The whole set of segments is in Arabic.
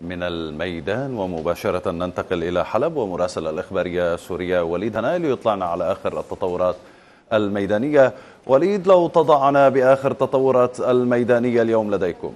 من الميدان ومباشرة ننتقل إلى حلب ومراسل الإخبارية سوريا وليد. هنائي ليطلعنا على آخر التطورات الميدانية. وليد لو تضعنا بآخر تطورات الميدانية اليوم لديكم؟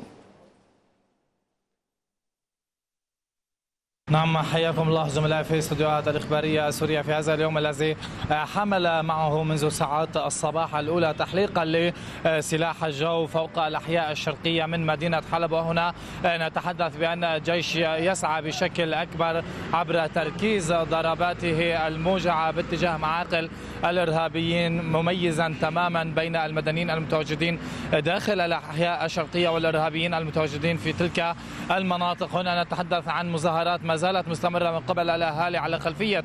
نعم حياكم الله زملائي في استديوهات الإخبارية السورية في هذا اليوم الذي حمل معه منذ ساعات الصباح الأولى تحليقا لسلاح الجو فوق الأحياء الشرقية من مدينة حلب. وهنا نتحدث بأن الجيش يسعى بشكل أكبر عبر تركيز ضرباته الموجعة باتجاه معاقل الإرهابيين مميزا تماما بين المدنيين المتواجدين داخل الأحياء الشرقية والإرهابيين المتواجدين في تلك المناطق. هنا نتحدث عن مظاهرات زالت مستمرة من قبل الأهالي على خلفية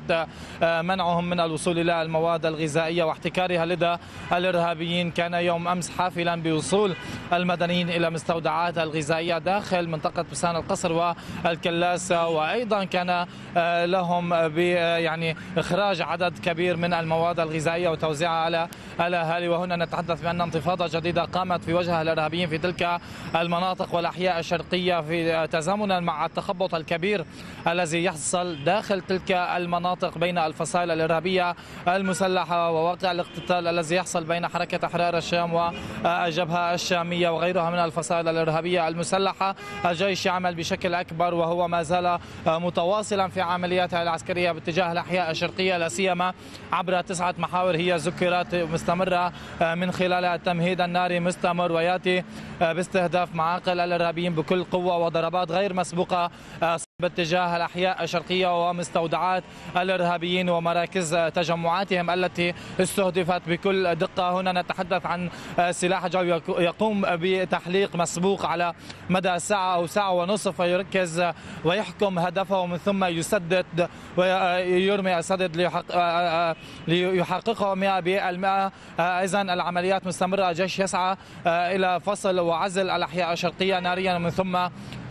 آه، منعهم من الوصول إلى المواد الغذائية واحتكارها لدى الإرهابيين. كان يوم أمس حافلا بوصول المدنيين إلى مستودعات الغذائية داخل منطقة بسان القصر والكلاسة وأيضا كان آه، لهم يعني إخراج عدد كبير من المواد الغذائية وتوزيعها على الأهالي وهنا نتحدث بأن انتفاضة جديدة قامت في وجه الإرهابيين في تلك المناطق والأحياء الشرقية في تزامنا مع التخبط الكبير الذي يحصل داخل تلك المناطق بين الفصائل الإرهابية المسلحة وواقع الاقتتال الذي يحصل بين حركة أحرار الشام والجبهة الشامية وغيرها من الفصائل الإرهابية المسلحة. الجيش يعمل بشكل أكبر وهو ما زال متواصلا في عملياته العسكرية باتجاه الأحياء الشرقية لا سيما عبر تسعة محاور هي ذكرت مستمرة من خلال التمهيد الناري مستمر ويأتي باستهداف معاقل الإرهابيين بكل قوة وضربات غير مسبوقة باتجاه الأحياء الشرقية ومستودعات الإرهابيين ومراكز تجمعاتهم التي استهدفت بكل دقة. هنا نتحدث عن سلاح جو يقوم بتحليق مسبوق على مدى ساعة أو ساعة ونصف ويركز ويحكم هدفه من ثم يسدد ويرمي السدد ليحققه 100% إذا العمليات مستمرة الجيش يسعى إلى فصل وعزل الأحياء الشرقية ناريا ومن ثم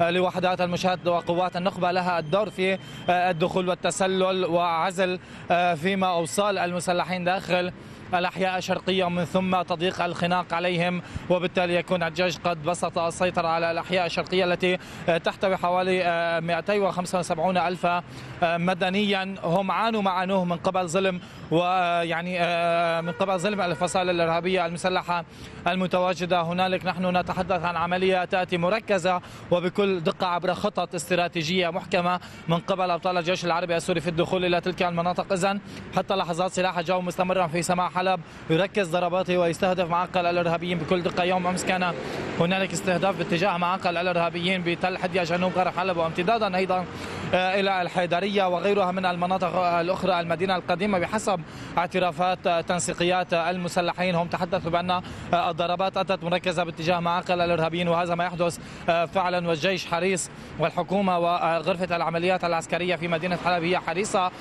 لوحدات المشاهد وقوات النخبة. النخبة لها الدور في آه، الدخول والتسلل وعزل آه، فيما أوصال المسلحين داخل الأحياء الشرقية ومن ثم تضييق الخناق عليهم وبالتالي يكون الجيش قد بسط السيطرة على الأحياء الشرقية التي تحتوي حوالي 275 آه، ألف مدنيا. هم عانوا معانوه من قبل ظلم ويعني آه، من قبل ظلم الفصائل الإرهابية المسلحة المتواجدة. هنالك نحن نتحدث عن عملية تأتي مركزة وبكل دقة عبر خطط استراتيجية محكمة من قبل أبطال الجيش العربي السوري في الدخول إلى تلك المناطق. إذن حتى لحظات سلاح الجو مستمرا في سماح حلب يركز ضرباته ويستهدف معقل الإرهابيين بكل دقة. يوم أمس كان هنالك استهداف باتجاه معقل الإرهابيين بتل حديا جنوب غرب حلب وامتدادا أيضا آه، إلى الحيدرية وغيرها من المناطق الأخرى المدينة القديمة بحسب اعترافات تنسيقيات المسلحين. هم تحدثوا بأن آه، الضربات أتت مركزة باتجاه معقل الإرهابيين وهذا ما يحدث آه، فعلا والجيش حريص والحكومة وغرفة العمليات العسكرية في مدينة حلب هي حريصة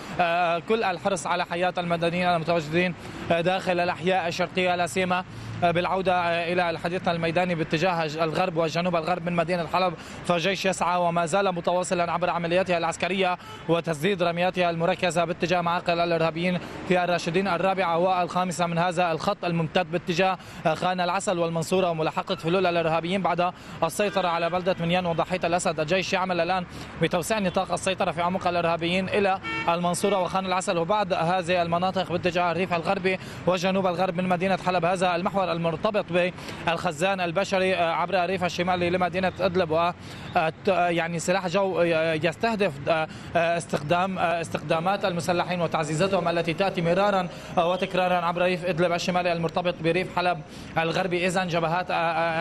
كل الحرص على حياة المدنيين المتواجدين داخل الأحياء الشرقية لا سيما بالعودة إلى الحديث الميداني باتجاه الغرب والجنوب الغرب من مدينة حلب. فالجيش يسعى وما زال متواصلا عبر عملياته العسكرية وتسديد رمياتها المركزة باتجاه معاقل الإرهابيين في الراشدين الرابعة والخامسة من هذا الخط الممتد باتجاه خان العسل والمنصورة وملاحقة فلول الإرهابيين بعد السيطرة على بلدة منيان وضحية الأسد. الجيش يعمل الآن بتوسيع نطاق السيطرة في عمق الإرهابيين إلى المنصورة وخان العسل وبعد هذه المناطق باتجاه الريف الغربي وجنوب الغرب من مدينة حلب. هذا المحور المرتبط بالخزان البشري آه، عبر الريف الشمالي لمدينة إدلب و آه، يعني سلاح جو آه، يستهدف استخدام استخدامات المسلحين وتعزيزاتهم التي تأتي مرارا وتكرارا عبر ريف إدلب الشمالي المرتبط بريف حلب الغربي. إذا جبهات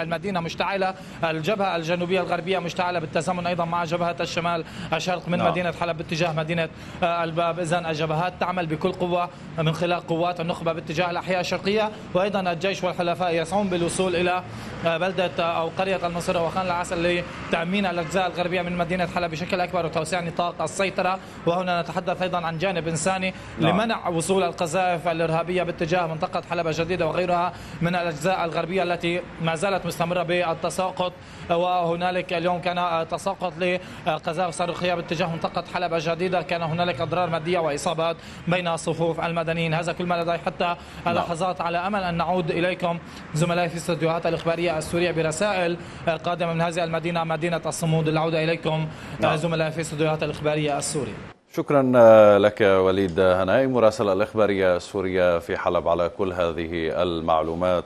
المدينة مشتعلة الجبهة الجنوبية الغربية مشتعلة بالتزامن أيضا مع جبهة الشمال الشرق من نعم. مدينة حلب باتجاه مدينة ألباب. إذا الجبهات تعمل بكل قوة من خلال قوات النخبة باتجاه الأحياء الشرقية وأيضا الجيش والحلفاء يسعون بالوصول إلى بلدة أو قرية المنصورة وخان العسل لتأمين الأجزاء الغربية من مدينة حلب بشكل أكبر وتوسيع نطاق السيطرة. وهنا نتحدث أيضا عن جانب إنساني نعم. لمنع وصول القذائف الإرهابية باتجاه منطقة حلب الجديدة وغيرها من الأجزاء الغربية التي ما زالت مستمرة بالتساقط. وهنالك اليوم كان تساقط لقذائف صاروخية باتجاه منطقة حلب الجديدة. كان هنالك أضرار مادية وإصابات بين صفوف المدنيين. هذا كل ما لدي حتى لحظات على أمل أن نعود إليكم زملائي في استديوهات الإخبارية السورية برسائل قادمة من هذه المدينة مدينة الصمود. العودة إليكم نعم. زملائي في استديوهات الإخبارية السورية. شكرا لك وليد هناي مراسل الإخبارية السورية في حلب على كل هذه المعلومات.